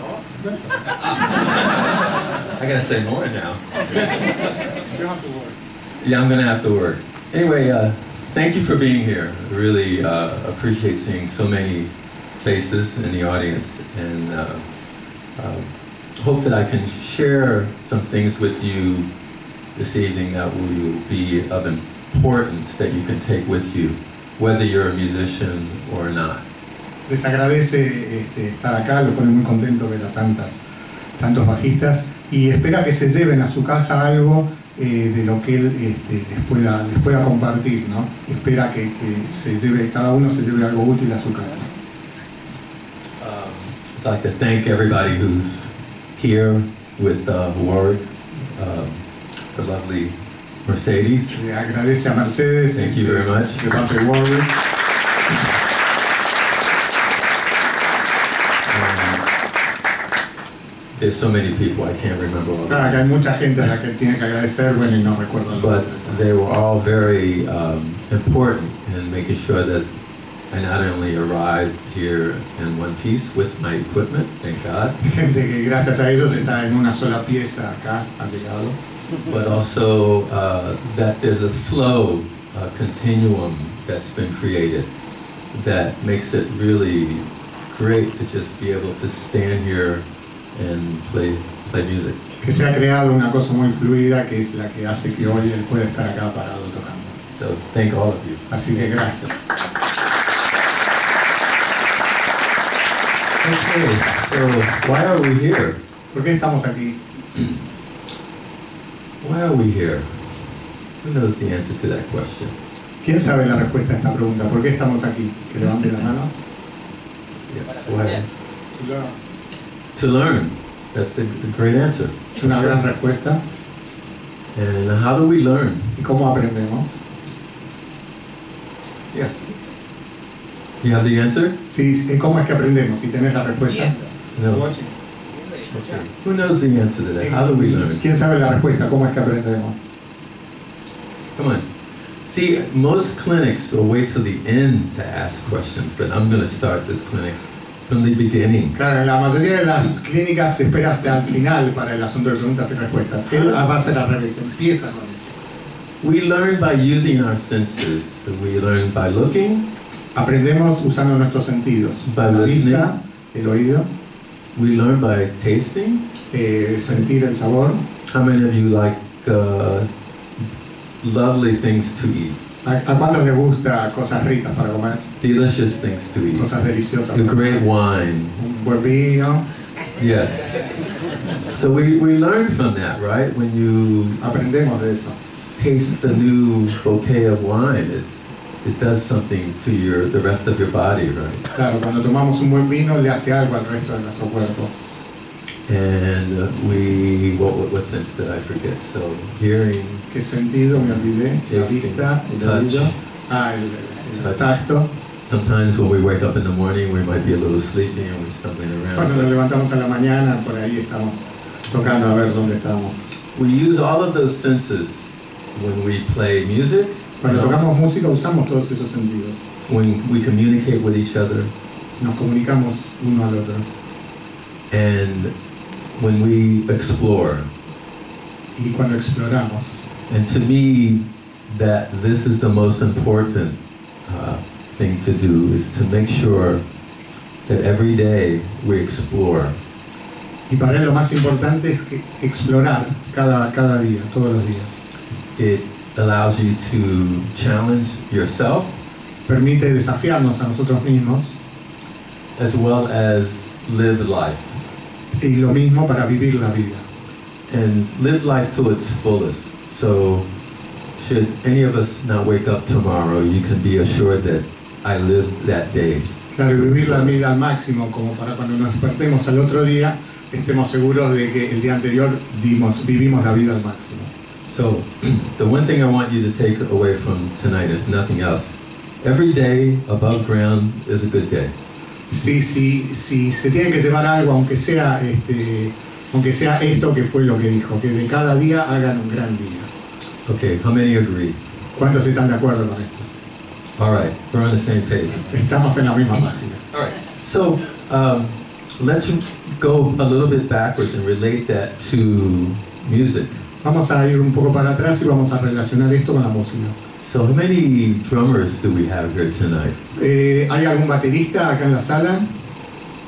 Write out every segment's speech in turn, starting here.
All. I gotta say more now. You have to work. Yeah, I'm gonna have to work. Anyway, uh, thank you for being here. Really uh, appreciate seeing so many faces in the audience, and uh, um, hope that I can share some things with you this evening that will be of importance that you can take with you, whether you're a musician or not. Les agradece este, estar acá, lo pone muy contento ver a tantas, tantos bajistas y espera que se lleven a su casa algo eh, de lo que él este, les, pueda, les pueda compartir, ¿no? Espera que, que se lleve, cada uno se lleve algo útil a su casa. Um, I'd like to thank everybody who's here with uh, Warwick, um, the lovely Mercedes. Le agradece a Mercedes Thank you este, very much. de parte de Warwick. There's so many people I can't remember all. The hay mucha gente a la que tiene que agradecer, bueno, y no recuerdo los But nombres. they were all very um, important in making sure that I not only arrived here in one piece with my equipment, thank God, Gente que gracias a ellos está en una sola pieza acá, ha llegado. but also uh, that there's a flow, a continuum that's been created that makes it really great to just be able to stand here and play play music. Que se ha creado una cosa muy fluida que es la que hace que hoy él pueda estar acá parado tocando. So thank all of you. Así que gracias. Okay, so why are we here? ¿Por qué estamos aquí? Why are we here? Who knows the answer to that question? ¿Quién sabe la respuesta a esta pregunta? ¿Por qué estamos aquí? Que levante la mano. Yes, why? To learn. That's a, a great answer. Es una gran respuesta. And how do we learn? ¿Y cómo aprendemos? Yes. You have the answer? Sí, sí, ¿Cómo es que aprendemos? Si tenés la respuesta. No. Okay. Who knows the answer to that? How do we learn? ¿Quién sabe la respuesta? ¿Cómo es que aprendemos? Come on. See, most clinics will wait till the end to ask questions, but I'm going to start this clinic from the beginning. Claro, en la mayoría de las clínicas se espera hasta el final para el asunto de preguntas y respuestas. Él va a ser al revés, empieza con eso. We learn by using our senses. We learn by looking, Aprendemos usando nuestros sentidos. By La listening. vista, el oído, we learn by tasting. eh, sentir el sabor. How many of you like uh, lovely things to eat? ¿A, a cuántos les gusta cosas ricas para comer? Delicious things to eat. Cosas deliciosas. A great wine. Un buen vino. Yes. So we, we learn from that, right? When you Aprendemos de eso. taste the new bouquet of wine, it's it does something to your the rest of your body, right? Claro, cuando tomamos un buen vino le hace algo al resto de nuestro cuerpo. And uh, we what, what what sense did I forget? So hearing, ¿Qué sentido? Me olvidé. La vista, el Touch. oído. Ah, el, el Touch. tacto. Sometimes when we wake up in the morning, we might be a little sleepy and we're stumbling around. Cuando nos levantamos a la mañana, por ahí estamos tocando a ver dónde estamos. we use all of those senses when we play music, Cuando tocamos música usamos todos esos sentidos. when we communicate with each other, Nos comunicamos uno al otro. and when we explore. Y cuando exploramos. And to me, that this is the most important uh, thing to do is to make sure that every day we explore. Y para él lo más importante es que explorar cada, cada día, todos los días. It allows you to challenge yourself Permite desafiarnos a nosotros mismos as well as live life y lo mismo para vivir la vida. and live life to its fullest. So, should any of us not wake up tomorrow, you can be assured that I lived that day. Claro, vivir la vida al máximo como para cuando nos despertemos al otro día estemos seguros de que el día anterior dimos, vivimos la vida al máximo. So, the one thing I want you to take away from tonight, if nothing else, every day above ground is a good day. Si, si, si se tiene que llevar algo, aunque sea, este, aunque sea esto que fue lo que dijo, que de cada día hagan un gran día. Okay, how many agree? ¿Cuántos están de acuerdo con esto? All right, we're on the same page. Estamos en la misma página. All right, so um, let's go a little bit backwards and relate that to music. Vamos a ir un poco para atrás y vamos a relacionar esto con la música. So, how many drummers do we have here tonight? Eh, ¿Hay algún baterista acá en la sala?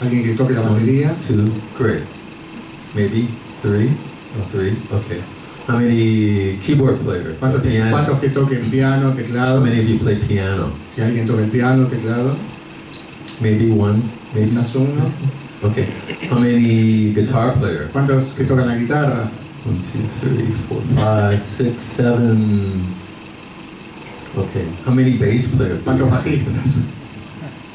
¿Alguien que toque la batería? One, two, great. Maybe three? Oh, three? Okay. How many keyboard players? ¿Cuántos, cuántos que toquen piano, How many of you play piano? Si alguien toca el piano, teclado, Maybe one, maybe. quizás uno. Okay. How many guitar players? ¿Cuántos que tocan la guitarra? One, two, three, four, five, six, seven. Okay. How many bass players? ¿Cuántos bajistas?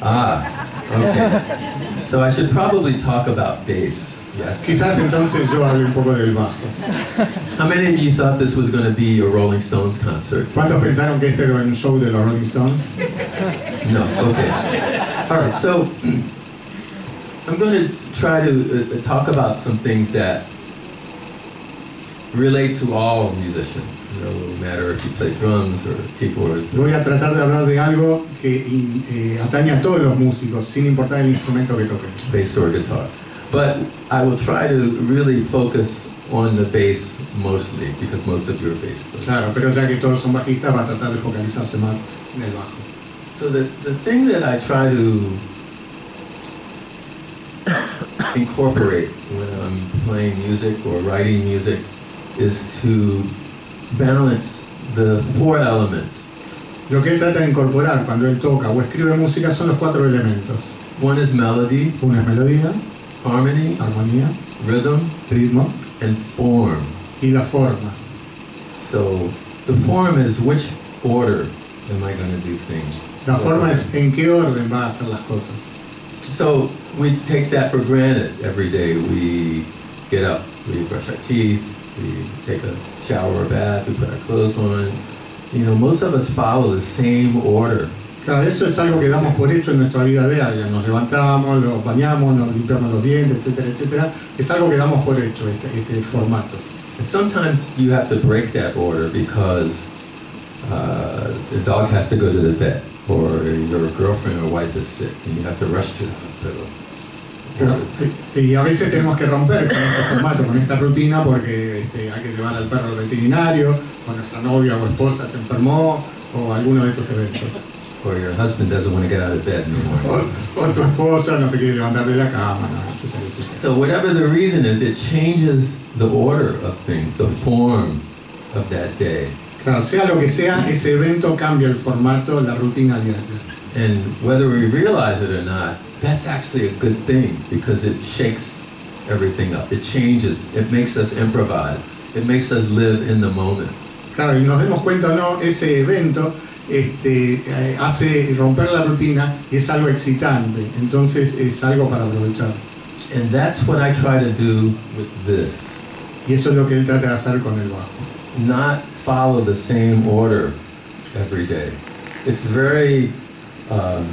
Ah, okay. So I should probably talk about bass. Yes. Quizás entonces yo hable un poco del bajo. How many of you thought this was going to be a Rolling Stones concert? ¿Cuántos pensaron que este era un show de los Rolling Stones? No. Okay. All right. So I'm going to try to uh, talk about some things that relate to all musicians. You know, no matter if you play drums or keyboards. Voy a tratar de hablar de algo que eh, atañe a todos los músicos, sin importar el instrumento que toquen. bass or guitar. But I will try to really focus on the bass mostly because most of you are bass players. Claro, pero ya que todos son bajistas, va a tratar de focalizarse más en el bajo. So the, the thing that I try to incorporate when I'm playing music or writing music is to balance the four elements. Lo que él trata de incorporar cuando él toca o escribe música son los cuatro elementos. One is melody, Una es melodía, harmony, armonía, rhythm, ritmo and form. y la forma. So the form is which order am I going to do things? La forma es en qué orden va a hacer las cosas. So we take that for granted every day. We get up, we brush our teeth, we take a shower or bath, we put our clothes on. You know, most of us follow the same order. Claro, eso es algo que damos por hecho en nuestra vida diaria. Nos levantamos, nos bañamos, nos limpiamos los dientes, etcétera, etcétera. Es algo que damos por hecho, este, este formato. And sometimes you have to break that order because uh, the dog has to go to the vet, or your girlfriend or wife is sick, and you have to rush to the hospital. Claro, y- Y a veces tenemos que romper con este formato, con esta rutina, porque este, hay que llevar al perro al veterinario, o nuestra novia o esposa se enfermó, o alguno de estos eventos. Or your husband doesn't want to get out of bed in the morning. O, o tu esposa no se quiere levantar de la cama, no, etcétera, etcétera. So whatever the reason is, it changes the order of things, the form of that day. Claro, sea lo que sea, ese evento cambia el formato, la rutina diaria. And whether we realize it or not, that's actually a good thing because it shakes everything up. It changes. It makes us improvise. It makes us live in the moment. Claro, y nos demos cuenta o no, ese evento este, eh, hace romper la rutina y es algo excitante, entonces es algo para aprovechar. And that's what I try to do with this. Y eso es lo que él trata de hacer con el bajo. Not follow the same order every day. It's very um,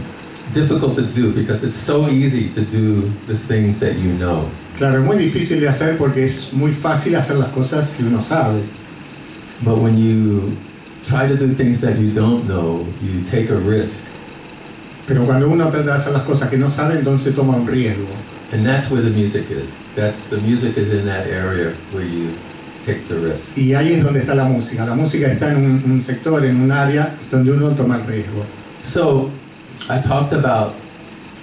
difficult to do because it's so easy to do the things that you know. Claro, es muy difícil de hacer porque es muy fácil hacer las cosas que uno sabe. But when you try to do things that you don't know, you take a risk. Pero cuando uno trata de hacer las cosas que no sabe, entonces toma un riesgo. And that's where the music is. That's the music is in that area where you take the risk. Y ahí es donde está la música. La música está en un, un sector, en un área donde uno toma el riesgo. So I talked about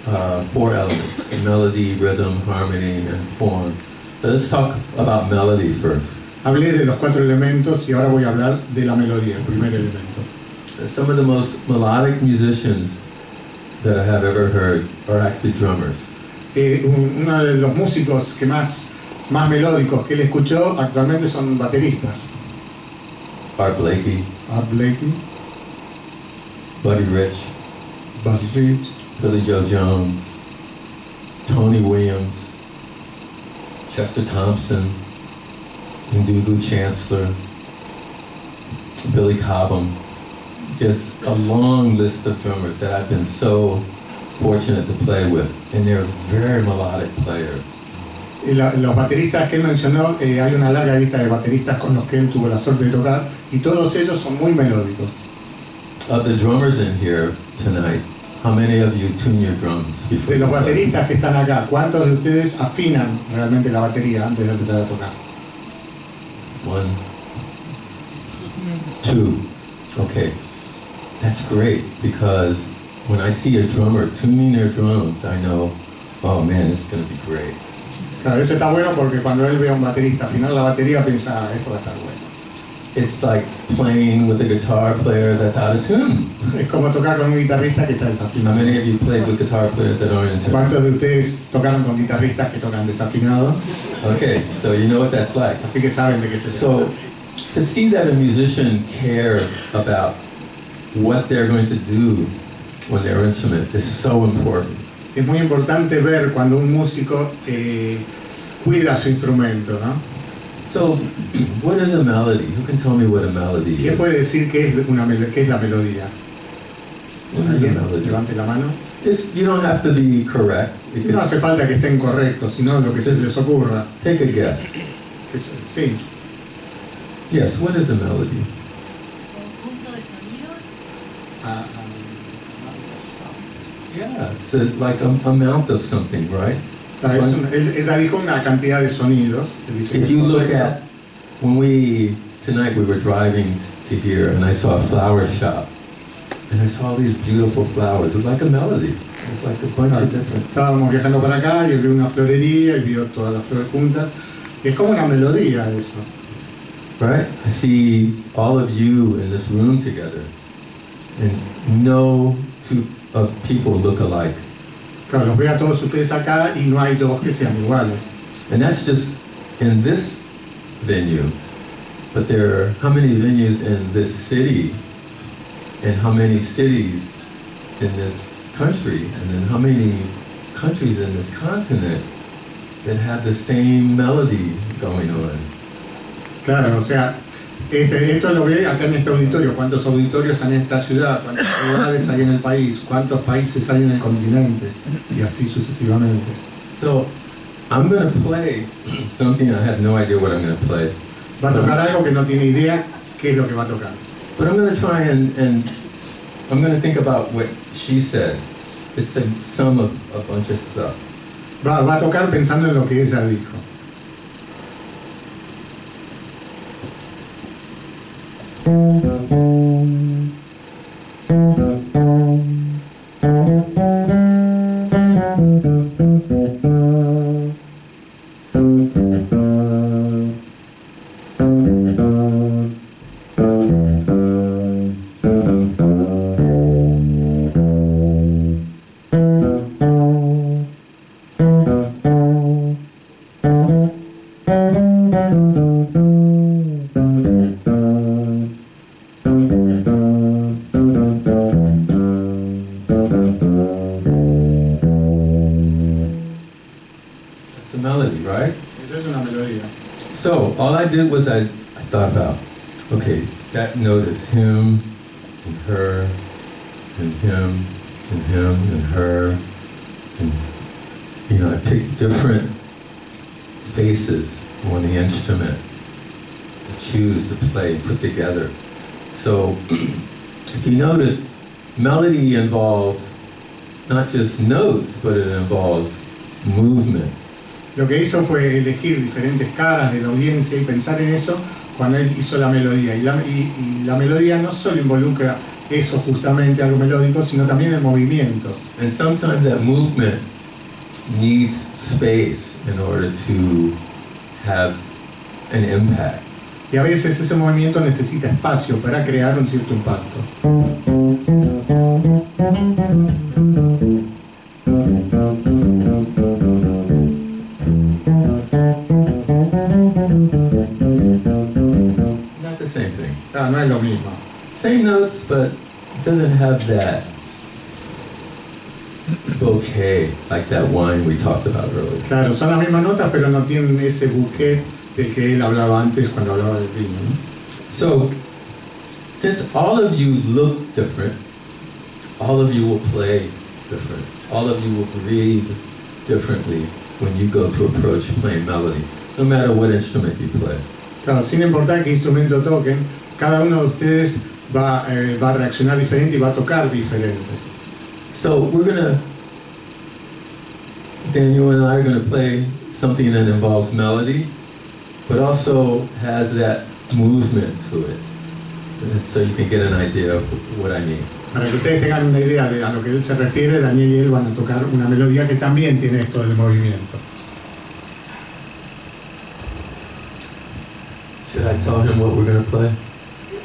uh, four elements: melody, rhythm, harmony, and form. But let's talk about melody first. Hablé de los cuatro elementos y ahora voy a hablar de la melodía, el primer elemento. Some of the most melodic musicians that I have ever heard are actually drummers. Eh, un- uno de los músicos que más, más melódicos que él escuchó actualmente son bateristas. Art Blakey, Art Blakey, Buddy Rich, Buddy Rich, Billy Joe Jones, Tony Williams, Chester Thompson, Ndugu Chancellor, Billy Cobham, just a long list of drummers that I've been so fortunate to play with, and they're very melodic players. Y la- los bateristas que él mencionó, eh, hay una larga lista de bateristas con los que él tuvo la suerte de tocar y todos ellos son muy melódicos. Of the drummers in here tonight, how many of you tune your drums before De los bateristas que están acá, ¿cuántos de ustedes afinan realmente la batería antes de empezar a tocar? One, two. Okay, that's great because when I see a drummer tuning their drums, I know, oh man, this is going to be great. Claro, eso está bueno porque cuando él ve a un baterista afinar la batería piensa, ah, esto va a estar bueno. It's like playing with a guitar player that's out of tune. Es como tocar con un guitarrista que está How many of you played with guitar players that aren't in tune? ¿Cuántos de ustedes tocaron con guitarristas que tocan desafinados? Okay, so you know what that's like. Así que saben de qué se So, trata. to see that a musician cares about what they're going to do on their instrument is so important. Es muy importante ver cuando un músico eh, cuida su instrumento, ¿no? So, what is a melody? Who can tell me what a melody is? ¿Quién puede decir qué es, una, qué es la melodía? What is a melody? Levante la mano. It's, you don't have to be correct. You No can hace falta que estén correctos, sino lo que se les ocurra. take a guess. Que sí, Yes, what is a melody? conjunto de sonidos, a- Yeah, it's a, like a amount of something, right? Ah, es un- ella dijo una cantidad de sonidos. Él dice que If you look at when we tonight we were driving to here and I saw a flower shop and I saw these beautiful flowers. It was like a melody. It's like a bunch of different. Estábamos viajando para acá y vio una florería y vio todas las flores juntas. Es como una melodía eso. Right? I see all of you in this room together, and no two of people look alike. Claro, los ve a todos ustedes acá y no hay dos que sean iguales. And that's just in this venue. But there are how many venues in this city, and how many cities in this country, and then how many countries in this continent that have the same melody going on? Claro, o sea, este, esto lo ve acá en este auditorio. ¿Cuántos auditorios hay en esta ciudad? ¿Cuántas ciudades hay en el país? ¿Cuántos países hay en el continente? Y así sucesivamente. So I'm gonna play something I have no idea what I'm gonna play, Va a tocar algo que no tiene idea qué es lo que va a tocar. but I'm gonna try and, and I'm gonna think about what she said. It's a sum of a bunch of stuff. Va, va a tocar pensando en lo que ella dijo. Thank you. And her and you know I picked different faces on the instrument to choose to play, put together. So if you notice, melody involves not just notes, but it involves movement. Lo que hizo fue elegir diferentes caras de la audiencia y pensar en eso cuando él hizo la melodía. Y la, y- y la melodía no solo involucra eso justamente, algo melódico, sino también el movimiento. And sometimes that movement needs space in order to have an impact. Y a veces ese movimiento necesita espacio para crear un cierto impacto. Not the same thing. Claro, no es lo mismo. Same notes, but it doesn't have that bouquet like that wine we talked about earlier. Claro, son las mismas notas, pero no tienen ese buque del que él hablaba antes cuando hablaba del vino. ¿no? So, since all of you look different, all of you will play different. All of you will breathe differently when you go to approach playing melody, no matter what instrument you play. Claro, sin importar qué instrumento toquen, cada uno de ustedes va, eh, va a reaccionar diferente y va a tocar diferente. So we're gonna, Daniel and I are gonna play something that involves melody, but also has that movement to it. And so you can get an idea of what I mean. Para que ustedes tengan una idea de a lo que él se refiere, Daniel y él van a tocar una melodía que también tiene esto del movimiento. Should I tell him what we're gonna play?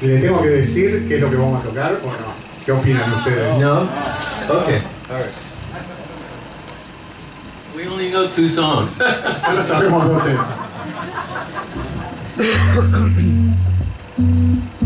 ¿Le tengo que decir qué es lo que vamos a tocar o no? ¿Qué opinan ustedes? No? Okay. All right. We only know two songs. Solo sabemos dos temas.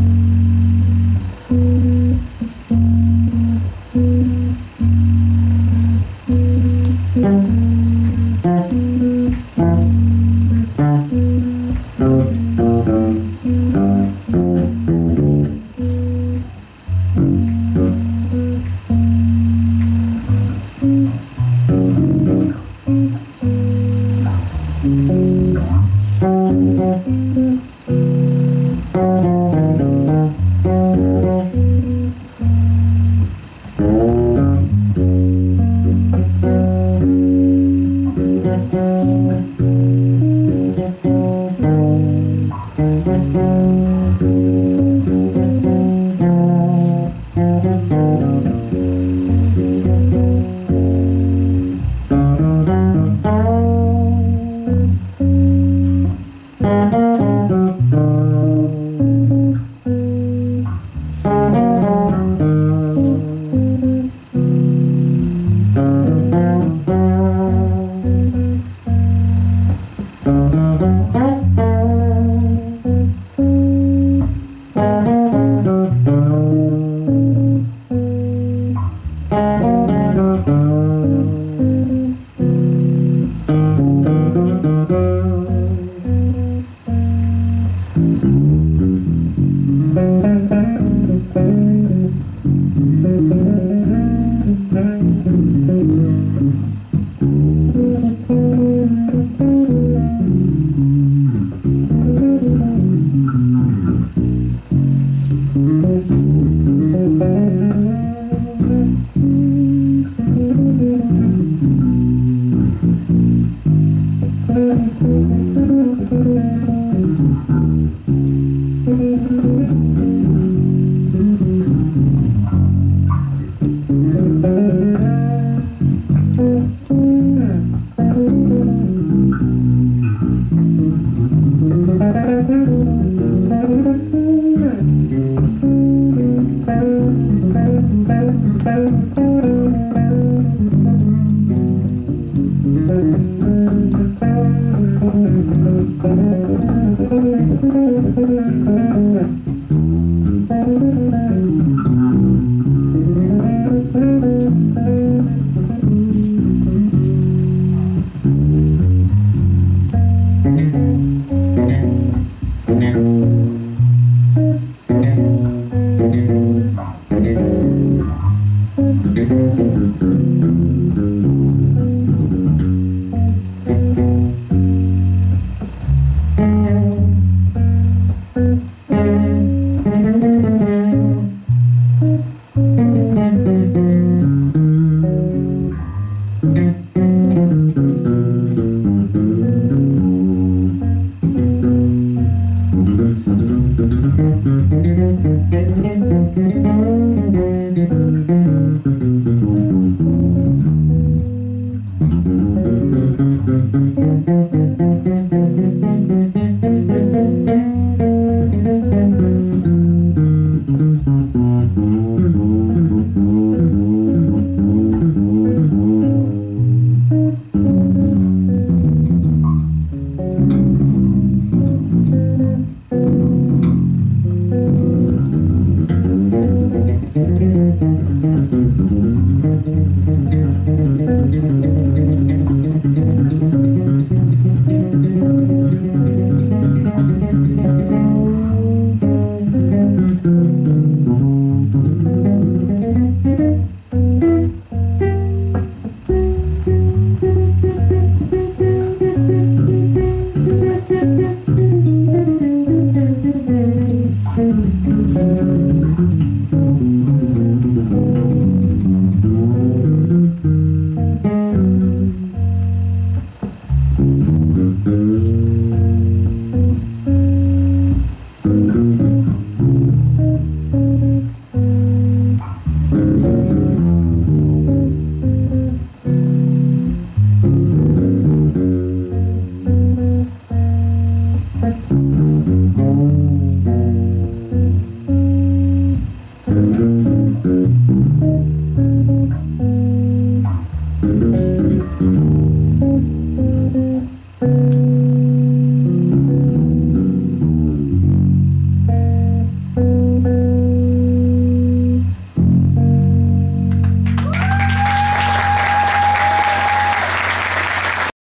Thank you.